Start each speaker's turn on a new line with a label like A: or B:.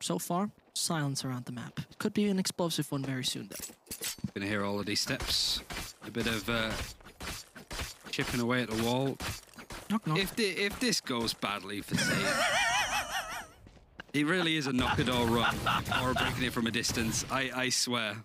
A: so far, silence around the map. Could be an explosive one very soon, though.
B: Gonna hear all of these steps. A bit of uh, chipping away at the wall.
A: Knock, knock.
B: If the, if this goes badly for Sam, it really is a knock-a-door run or breaking it from a distance. I, I swear.